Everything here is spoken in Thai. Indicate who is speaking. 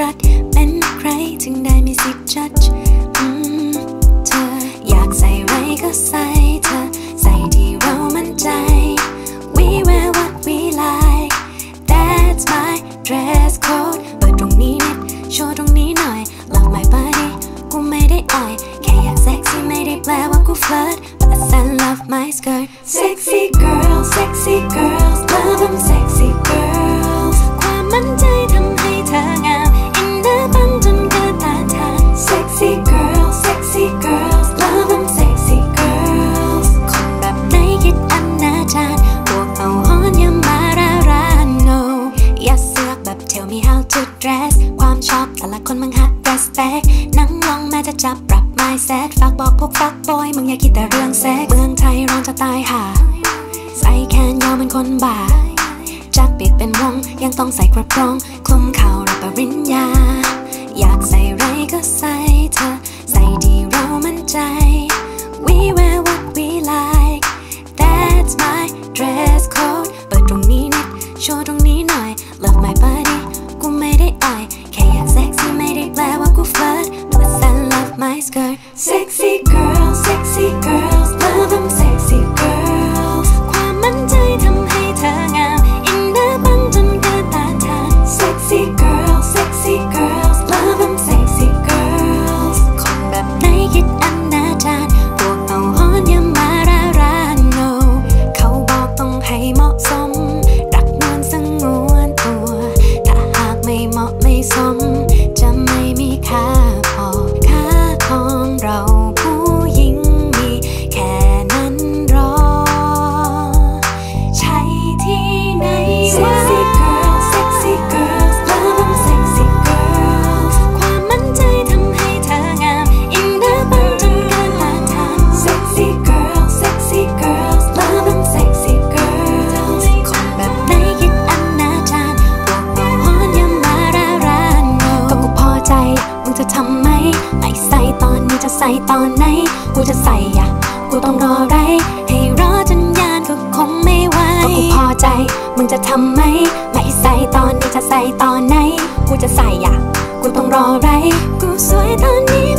Speaker 1: รัดเป็นใครถึงได้มีสิทธิ์จัดอืมเธออยากใส่ไรก็ใส่เธอ ใส่ที่เรามั่นใจ We wear what we like That's my dress code เปิดตรงนี้นิดโชว์ตรงนี้หน่อย Love my body กูไม่ได้อ่อย แค่อยากเซ็กซี่ไม่ได้แปลว่ากู flirt But I love my skirt Sexy girl sexy to dress ความชอบแต่ละคนมึงหัด respect นั่งลองแม้จะจับปรับ mindset ฝากบอกพวกฟักบอยมึงอย่าคิดแต่เรื่องเซ็กเมืองไทยร้อนจะตายห่าใส่แขนยาวเป็นคนบ่าจากปิดเป็นวงยังต้องใส่กระโปรงคลุมเข่ารับปริญญา อยากใส่ไรก็ใส่เธอ ใส่ดี skirt ใส่ตอนไหน กูจะใส่อะกูต้องรอไร ให้รอจนยานก็คงไม่ไหวก็กูพอใจ มึงจะทำไหม ไม่ใส่ตอนนี้จะใส่ตอนไหน กูจะใส่อะกูต้องรอไร กูสวยตอนนี้